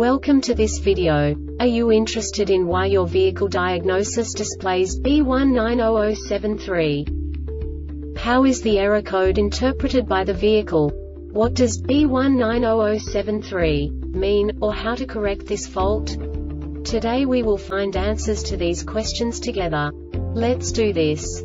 Welcome to this video. Are you interested in why your vehicle diagnosis displays B190073? How is the error code interpreted by the vehicle? What does B190073 mean, or how to correct this fault? Today we will find answers to these questions together. Let's do this.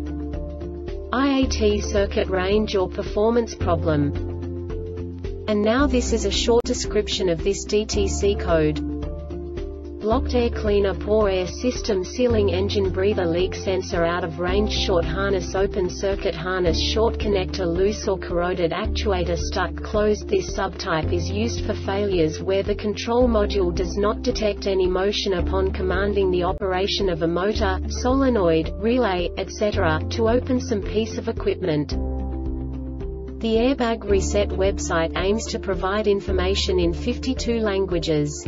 IAT circuit range or performance problem. And now this is a short description of this DTC code. Blocked air cleaner poor air system sealing engine breather leak sensor out of range short harness open circuit harness short connector loose or corroded actuator stuck closed This subtype is used for failures where the control module does not detect any motion upon commanding the operation of a motor, solenoid, relay, etc., to open some piece of equipment. The Airbag Reset website aims to provide information in 52 languages.